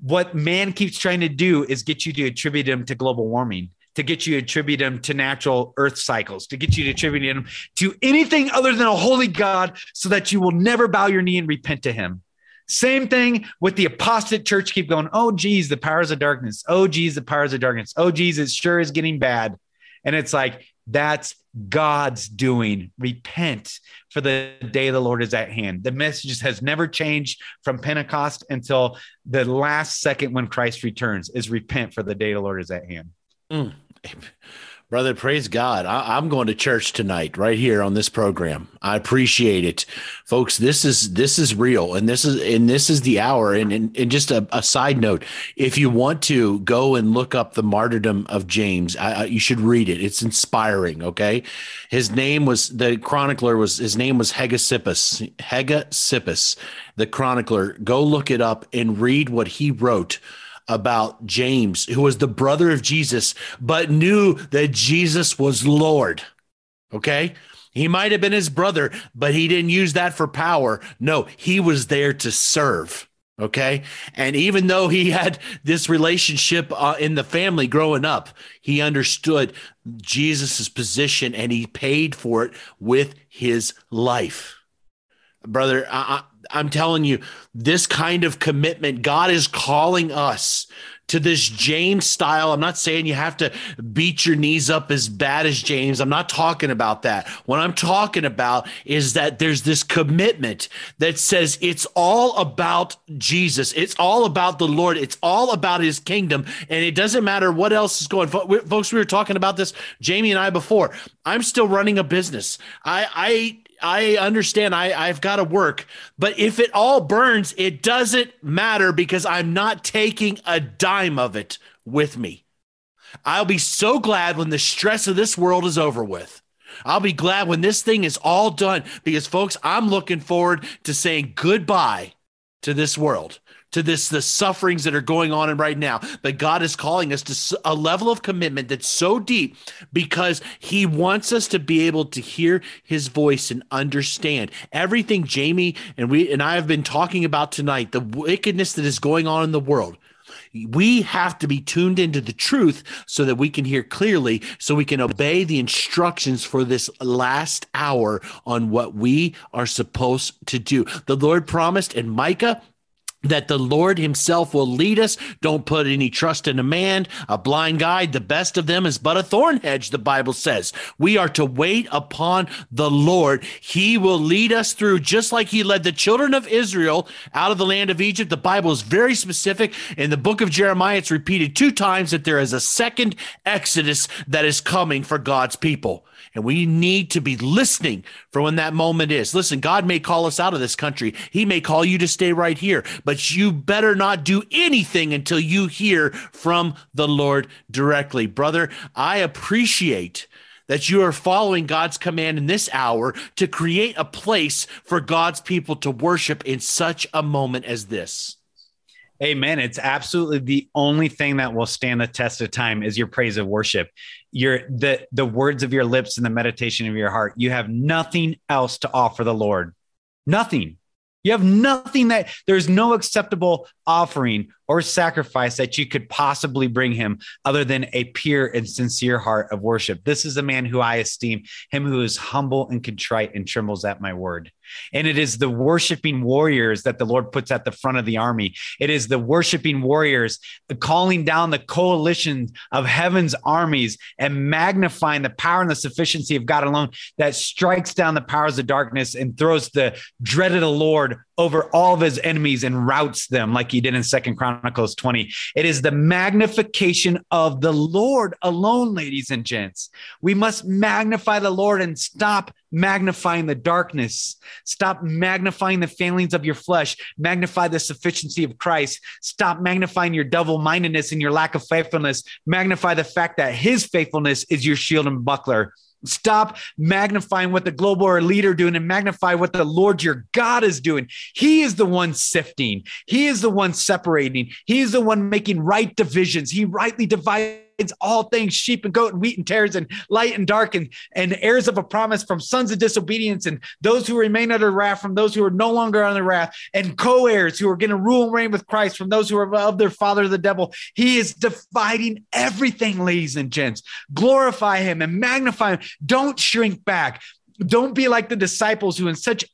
What man keeps trying to do is get you to attribute them to global warming to get you to attribute them to natural earth cycles, to get you to attribute them to anything other than a holy God so that you will never bow your knee and repent to him. Same thing with the apostate church. Keep going. Oh, geez, the powers of darkness. Oh, geez, the powers of darkness. Oh, geez, it sure is getting bad. And it's like, that's God's doing. Repent for the day the Lord is at hand. The message has never changed from Pentecost until the last second when Christ returns is repent for the day the Lord is at hand. Mm. Brother, praise God. I, am going to church tonight, right here on this program. I appreciate it, folks. This is this is real, and this is and this is the hour. And and, and just a, a side note, if you want to go and look up the martyrdom of James, I, I, you should read it. It's inspiring. Okay, his name was the chronicler was his name was Hegesippus. Hegesippus, the chronicler. Go look it up and read what he wrote about James, who was the brother of Jesus, but knew that Jesus was Lord. Okay. He might have been his brother, but he didn't use that for power. No, he was there to serve. Okay. And even though he had this relationship uh, in the family growing up, he understood Jesus's position and he paid for it with his life. Brother, I, I'm telling you, this kind of commitment, God is calling us to this James style. I'm not saying you have to beat your knees up as bad as James. I'm not talking about that. What I'm talking about is that there's this commitment that says it's all about Jesus. It's all about the Lord. It's all about his kingdom. And it doesn't matter what else is going. Folks, we were talking about this, Jamie and I before. I'm still running a business. I, I I understand I, I've got to work, but if it all burns, it doesn't matter because I'm not taking a dime of it with me. I'll be so glad when the stress of this world is over with. I'll be glad when this thing is all done because, folks, I'm looking forward to saying goodbye to this world to this the sufferings that are going on right now but god is calling us to a level of commitment that's so deep because he wants us to be able to hear his voice and understand everything jamie and we and i have been talking about tonight the wickedness that is going on in the world we have to be tuned into the truth so that we can hear clearly, so we can obey the instructions for this last hour on what we are supposed to do. The Lord promised in Micah that the Lord Himself will lead us. Don't put any trust in a man, a blind guide. The best of them is but a thorn hedge, the Bible says. We are to wait upon the Lord. He will lead us through, just like He led the children of Israel out of the land of Egypt. The Bible is very specific. In the book of Jeremiah, it's repeated two times that there is a second Exodus that is coming for God's people. And we need to be listening for when that moment is. Listen, God may call us out of this country. He may call you to stay right here, but you better not do anything until you hear from the Lord directly. Brother, I appreciate that you are following God's command in this hour to create a place for God's people to worship in such a moment as this. Amen. It's absolutely the only thing that will stand the test of time is your praise of worship. Your the the words of your lips and the meditation of your heart. You have nothing else to offer the Lord. Nothing. You have nothing that there's no acceptable offering or sacrifice that you could possibly bring him other than a pure and sincere heart of worship. This is a man who I esteem, him who is humble and contrite and trembles at my word. And it is the worshiping warriors that the Lord puts at the front of the army. It is the worshiping warriors calling down the coalition of heaven's armies and magnifying the power and the sufficiency of God alone that strikes down the powers of darkness and throws the dread of the Lord over all of his enemies and routs them like he did in Second Chronicles 20. It is the magnification of the Lord alone, ladies and gents. We must magnify the Lord and stop magnifying the darkness. Stop magnifying the failings of your flesh. Magnify the sufficiency of Christ. Stop magnifying your double mindedness and your lack of faithfulness. Magnify the fact that his faithfulness is your shield and buckler. Stop magnifying what the global or leader doing and magnify what the Lord your God is doing. He is the one sifting. He is the one separating. He is the one making right divisions. He rightly divides all things sheep and goat and wheat and tares and light and dark and, and heirs of a promise from sons of disobedience and those who remain under wrath from those who are no longer under wrath and co-heirs who are going to rule and reign with Christ from those who are of their father the devil. He is dividing everything, ladies and gents. Glorify him and magnify him. Don't shrink back. Don't be like the disciples who in such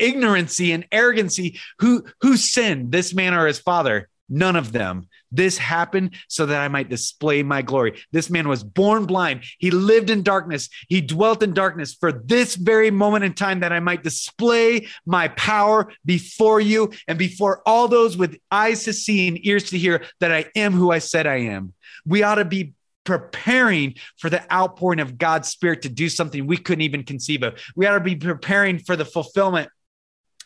ignorancy and arrogancy who who sinned this man or his father none of them this happened so that I might display my glory. This man was born blind. He lived in darkness. He dwelt in darkness for this very moment in time that I might display my power before you and before all those with eyes to see and ears to hear that I am who I said I am. We ought to be preparing for the outpouring of God's Spirit to do something we couldn't even conceive of. We ought to be preparing for the fulfillment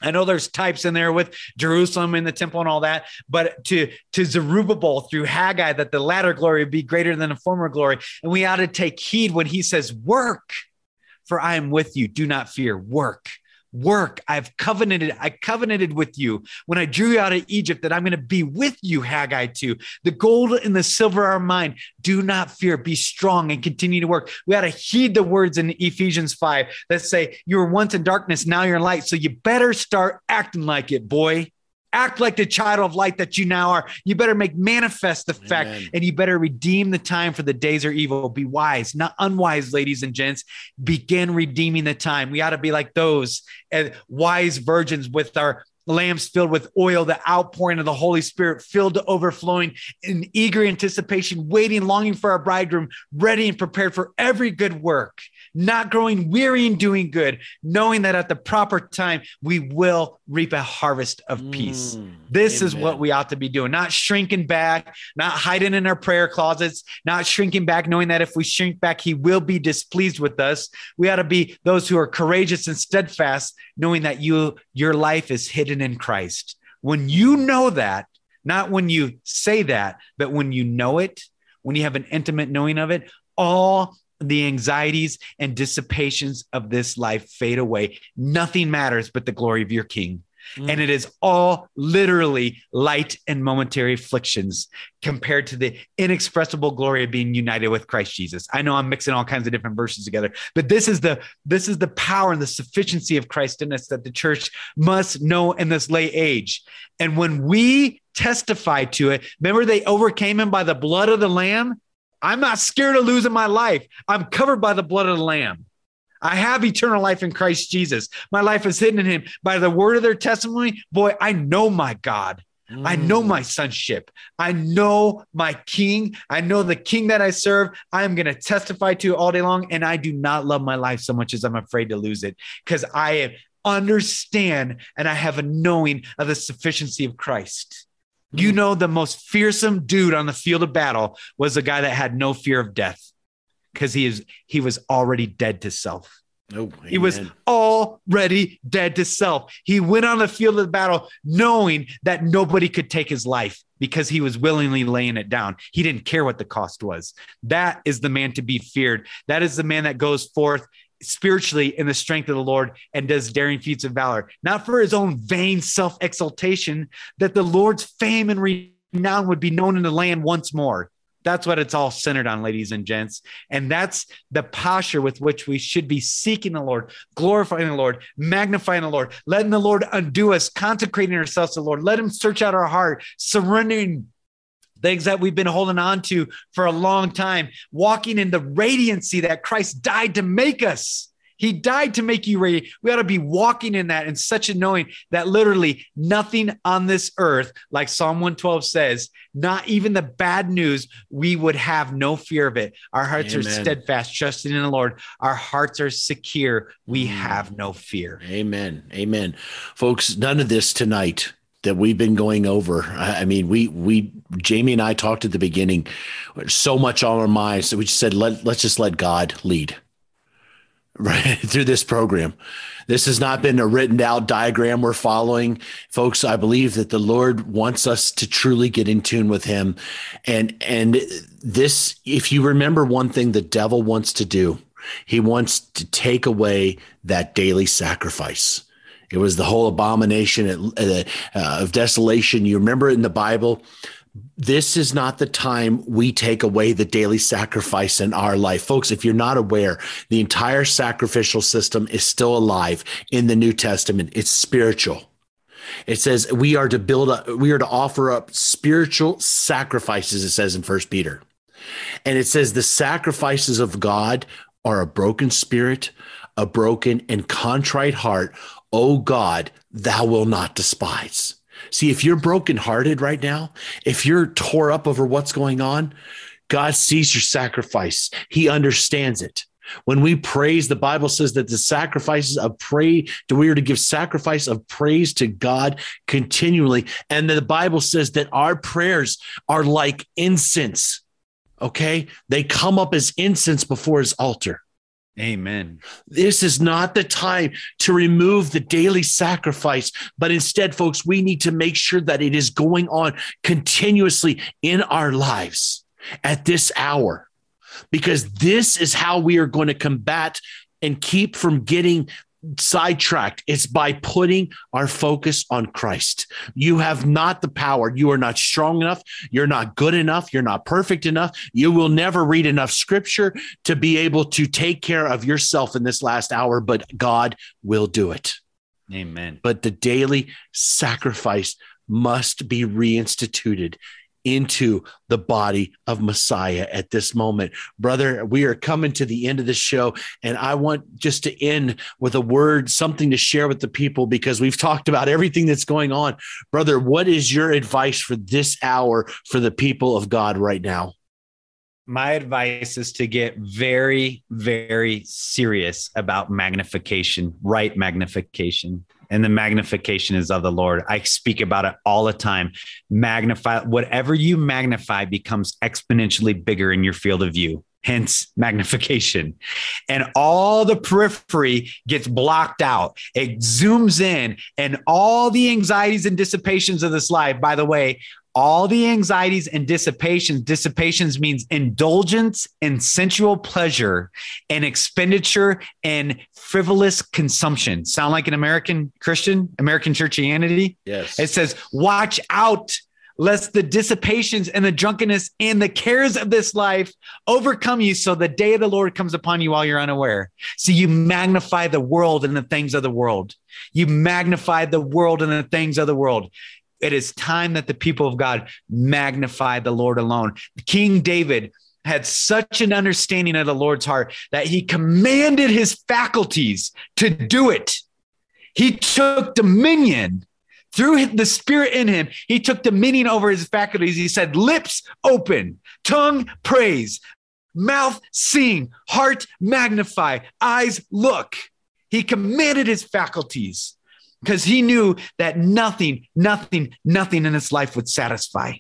I know there's types in there with Jerusalem and the temple and all that, but to to Zerubbabel through Haggai that the latter glory would be greater than the former glory, and we ought to take heed when he says, "Work, for I am with you. Do not fear. Work." Work. I've covenanted, I covenanted with you when I drew you out of Egypt that I'm going to be with you, Haggai 2. The gold and the silver are mine. Do not fear, be strong and continue to work. We got to heed the words in Ephesians 5 that say, You were once in darkness, now you're in light. So you better start acting like it, boy act like the child of light that you now are. You better make manifest the Amen. fact and you better redeem the time for the days are evil. Be wise, not unwise, ladies and gents. Begin redeeming the time. We ought to be like those uh, wise virgins with our lamps filled with oil, the outpouring of the Holy Spirit filled to overflowing in eager anticipation, waiting, longing for our bridegroom, ready and prepared for every good work not growing weary in doing good, knowing that at the proper time we will reap a harvest of peace. Mm, this amen. is what we ought to be doing, not shrinking back, not hiding in our prayer closets, not shrinking back, knowing that if we shrink back, he will be displeased with us. We ought to be those who are courageous and steadfast, knowing that you your life is hidden in Christ. When you know that, not when you say that, but when you know it, when you have an intimate knowing of it, all the anxieties and dissipations of this life fade away. Nothing matters but the glory of your King. Mm. And it is all literally light and momentary afflictions compared to the inexpressible glory of being united with Christ Jesus. I know I'm mixing all kinds of different verses together, but this is the this is the power and the sufficiency of Christ in us that the church must know in this late age. And when we testify to it, remember they overcame him by the blood of the lamb I'm not scared of losing my life. I'm covered by the blood of the Lamb. I have eternal life in Christ Jesus. My life is hidden in him. By the word of their testimony, boy, I know my God. Mm. I know my sonship. I know my king. I know the king that I serve. I am going to testify to all day long. And I do not love my life so much as I'm afraid to lose it because I understand and I have a knowing of the sufficiency of Christ. You know, the most fearsome dude on the field of battle was a guy that had no fear of death because he is he was already dead to self. Oh, He was already dead to self. He went on the field of battle knowing that nobody could take his life because he was willingly laying it down. He didn't care what the cost was. That is the man to be feared. That is the man that goes forth spiritually in the strength of the Lord and does daring feats of valor, not for his own vain self exaltation, that the Lord's fame and renown would be known in the land once more. That's what it's all centered on, ladies and gents. And that's the posture with which we should be seeking the Lord, glorifying the Lord, magnifying the Lord, letting the Lord undo us, consecrating ourselves to the Lord. Let Him search out our heart, surrendering things that we've been holding on to for a long time, walking in the radiancy that Christ died to make us. He died to make you ready. We ought to be walking in that and such a knowing that literally nothing on this earth, like Psalm 112 says, not even the bad news, we would have no fear of it. Our hearts are steadfast, trusting in the Lord. Our hearts are secure. We Mm. have no fear. Amen. Amen. Folks, none of this tonight that we've been going over. I I mean, we we Jamie and I talked at the beginning, so much on our minds that we just said let let's just let God lead. Right through this program. This has not been a written out diagram we're following. Folks, I believe that the Lord wants us to truly get in tune with him. And and this, if you remember one thing the devil wants to do, he wants to take away that daily sacrifice. It was the whole abomination uh, uh, of desolation. You remember in the Bible. This is not the time we take away the daily sacrifice in our life. Folks, if you're not aware, the entire sacrificial system is still alive in the New Testament. It's spiritual. It says we are to build up, we are to offer up spiritual sacrifices, it says in First Peter. And it says the sacrifices of God are a broken spirit, a broken and contrite heart. O God, thou will not despise. See, if you're brokenhearted right now, if you're tore up over what's going on, God sees your sacrifice. He understands it. When we praise, the Bible says that the sacrifices of praise, we are to give sacrifice of praise to God continually. And the Bible says that our prayers are like incense. Okay. They come up as incense before his altar. Amen. This is not the time to remove the daily sacrifice, but instead, folks, we need to make sure that it is going on continuously in our lives at this hour, because this is how we are going to combat and keep from getting sidetracked. It's by putting our focus on Christ. You have not the power. You are not strong enough. You're not good enough. You're not perfect enough. You will never read enough scripture to be able to take care of yourself in this last hour, but God will do it. Amen. But the daily sacrifice must be reinstituted into the body of Messiah at this moment. Brother, we are coming to the end of the show, and I want just to end with a word, something to share with the people because we've talked about everything that's going on. Brother, what is your advice for this hour for the people of God right now? My advice is to get very, very serious about magnification, right magnification. And the magnification is of the Lord. I speak about it all the time. Magnify whatever you magnify becomes exponentially bigger in your field of view. Hence magnification. And all the periphery gets blocked out. It zooms in, and all the anxieties and dissipations of this life, by the way, all the anxieties and dissipations. Dissipations means indulgence in sensual pleasure and expenditure and frivolous consumption. Sound like an american christian american churchianity Yes. it says watch out lest the dissipations and the drunkenness and the cares of this life overcome you so the day of the lord comes upon you while you're unaware. So you magnify the world and the things of the world. You magnify the world and the things of the world it is time that the people of God magnify the Lord alone. King David had such an understanding of the Lord's heart that he commanded his faculties to do it. He took dominion through the spirit in him. He took dominion over his faculties. He said, Lips open, tongue praise, mouth sing, heart magnify, eyes look. He commanded his faculties because he knew that nothing, nothing, nothing in his life would satisfy.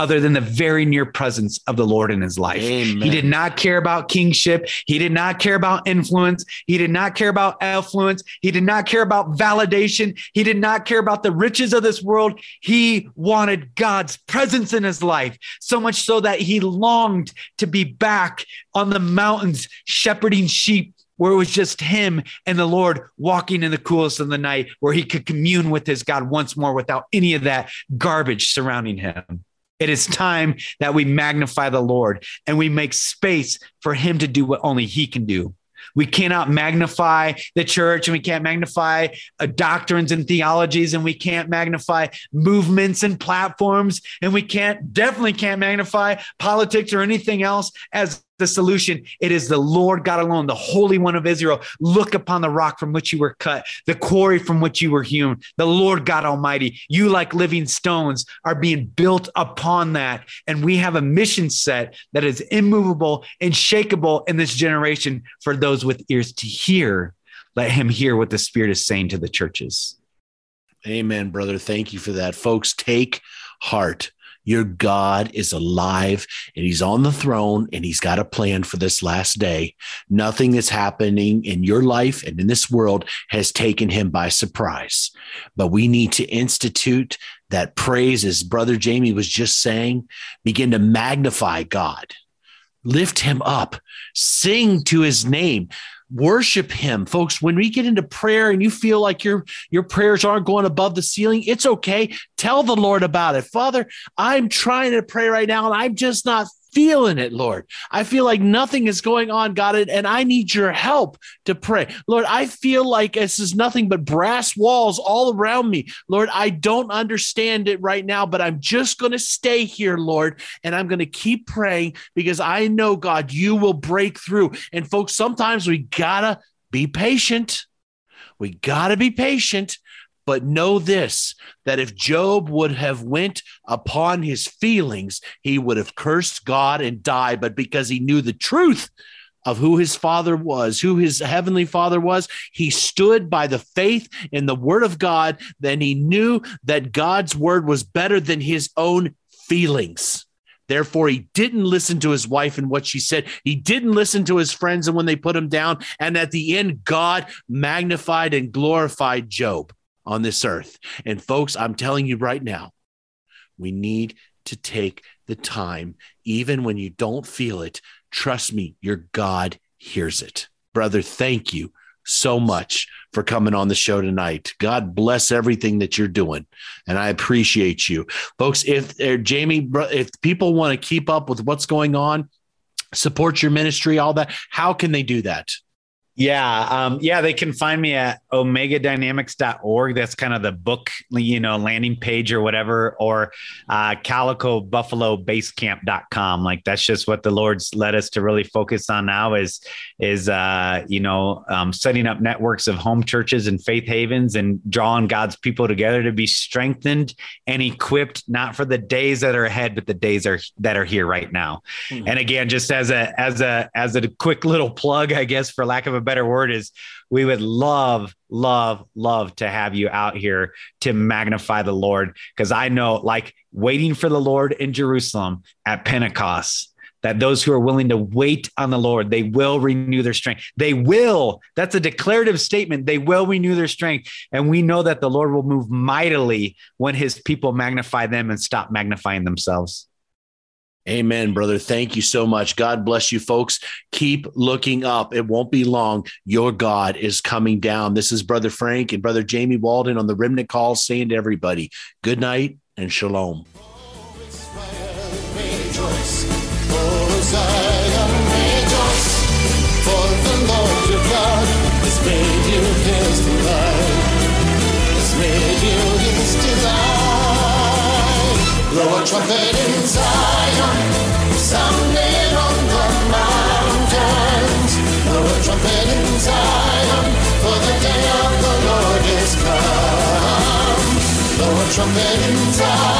other than the very near presence of the Lord in his life. Amen. He did not care about kingship. He did not care about influence. He did not care about affluence. He did not care about validation. He did not care about the riches of this world. He wanted God's presence in his life, so much so that he longed to be back on the mountains shepherding sheep where it was just him and the Lord walking in the coolest of the night, where he could commune with his God once more without any of that garbage surrounding him. It is time that we magnify the Lord and we make space for him to do what only he can do. We cannot magnify the church and we can't magnify uh, doctrines and theologies and we can't magnify movements and platforms and we can't definitely can't magnify politics or anything else as the solution. It is the Lord God alone, the Holy One of Israel. Look upon the rock from which you were cut, the quarry from which you were hewn, the Lord God Almighty. You, like living stones, are being built upon that. And we have a mission set that is immovable and shakable in this generation for those with ears to hear. Let him hear what the Spirit is saying to the churches. Amen, brother. Thank you for that. Folks, take heart. Your God is alive and he's on the throne and he's got a plan for this last day. Nothing that's happening in your life and in this world has taken him by surprise. But we need to institute that praise, as Brother Jamie was just saying, begin to magnify God, lift him up, sing to his name worship him. Folks when we get into prayer and you feel like your your prayers aren't going above the ceiling it's okay. Tell the lord about it. Father i'm trying to pray right now and i'm just not feeling it, Lord. I feel like nothing is going on, God, and I need your help to pray. Lord, I feel like this is nothing but brass walls all around me. Lord, I don't understand it right now, but I'm just going to stay here, Lord, and I'm going to keep praying because I know, God, you will break through. And folks, sometimes we got to be patient. We got to be patient but know this that if Job would have went upon his feelings, he would have cursed God and died. But because he knew the truth, of who his father was, who his heavenly father was. He stood by the faith in the word of God. Then he knew that God's word was better than his own feelings. Therefore, he didn't listen to his wife and what she said. He didn't listen to his friends and when they put him down. And at the end, God magnified and glorified Job on this earth. And folks, I'm telling you right now, we need to take the time, even when you don't feel it. Trust me, your God hears it. Brother, thank you so much for coming on the show tonight. God bless everything that you're doing, and I appreciate you, folks. If uh, Jamie, if people want to keep up with what's going on, support your ministry, all that, how can they do that? Yeah. Um, yeah. They can find me at omegadynamics.org. That's kind of the book, you know, landing page or whatever, or uh, calicobuffalobasecamp.com. Like that's just what the Lord's led us to really focus on now is, is, uh, you know, um, setting up networks of home churches and faith havens and drawing God's people together to be strengthened and equipped, not for the days that are ahead, but the days are that are here right now. Mm-hmm. And again, just as a, as a, as a quick little plug, I guess, for lack of a better word is we would love, love, love to have you out here to magnify the Lord. Cause I know like waiting for the Lord in Jerusalem at Pentecost, that those who are willing to wait on the Lord, they will renew their strength. They will. That's a declarative statement. They will renew their strength. And we know that the Lord will move mightily when his people magnify them and stop magnifying themselves. Amen, brother. Thank you so much. God bless you, folks. Keep looking up. It won't be long. Your God is coming down. This is Brother Frank and Brother Jamie Walden on the Remnant Call saying to everybody, good night and shalom. Blow a trumpet in Zion, sounding on the mountains. Blow a trumpet in Zion, for the day of the Lord is come. Blow a trumpet in Zion.